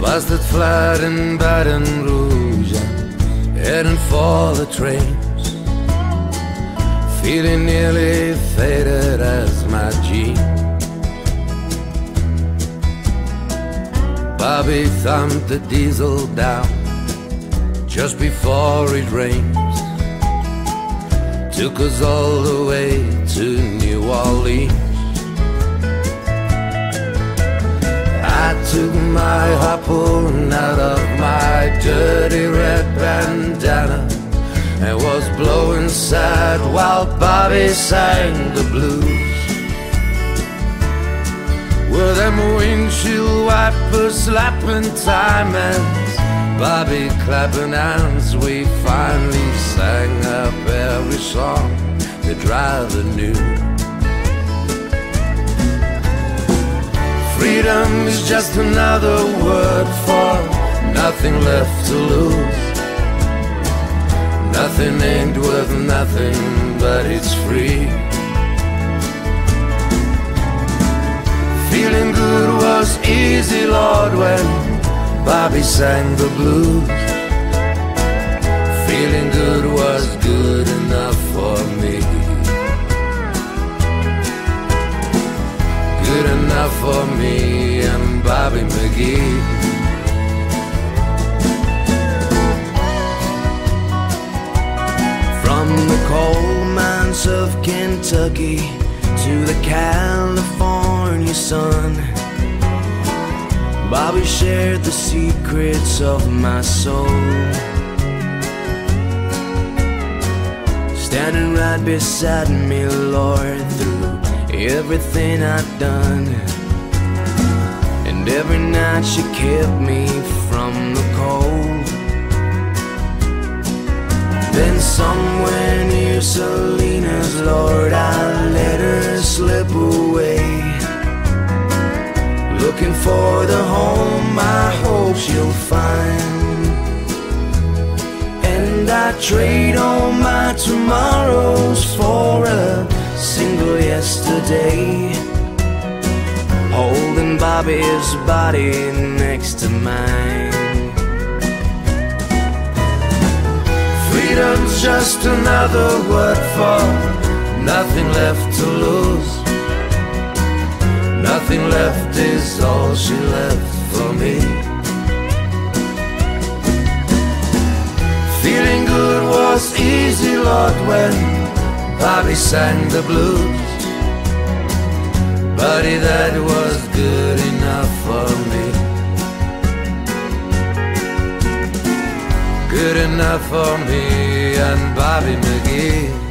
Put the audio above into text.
Busted flat in Baton Rouge, er heading for the trains. Feeling nearly faded as my jeans. Bobby thumped the diesel down just before it rains. Took us all the way to New Orleans. I took my harpoon out of my dirty red bandana and was blowing sad while Bobby sang the blues. Were them windshield wipers slapping time and Bobby clapping hands, we finally sang up every song the driver knew. Is just another word for nothing left to lose. Nothing ain't worth nothing, but it's free. Feeling good was easy, Lord, when Bobby sang the blues. Good enough for me and Bobby McGee. From the coal mines of Kentucky to the California sun. Bobby shared the secrets of my soul. Standing right beside me, Lord, through everything I've done. And every night she kept me from the cold. Then somewhere near Salinas, Lord, I let her slip away. Looking for the home I hope she'll find. And I trade all my tomorrows yesterday. Holding Bobby's body next to mine. Freedom's just another word for nothing left to lose. Nothing left is all she left for me. Feeling good was easy, Lord, when Bobby sang the blues. Buddy, that was good enough for me. Good enough for me and Bobby McGee.